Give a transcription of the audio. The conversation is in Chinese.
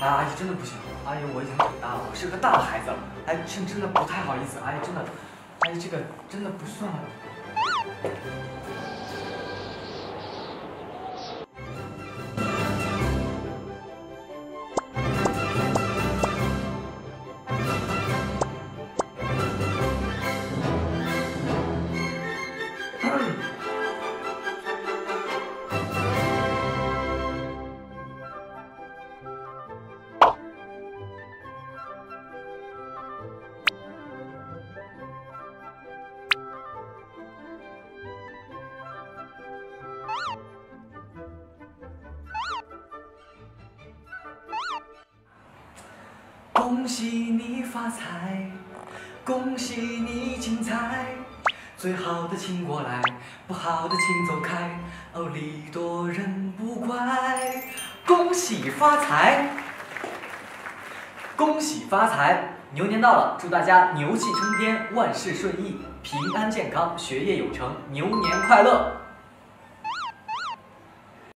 哎，阿姨真的不行，阿姨我已经长大了，我是个大孩子了，哎，真真的不太好意思，阿姨真的，阿姨这个真的不算恭喜你发财，恭喜你精彩，最好的请过来，不好的请走开。哦，礼多人不怪。恭喜发财，恭喜发财！牛年到了，祝大家牛气冲天，万事顺意，平安健康，学业有成，牛年快乐！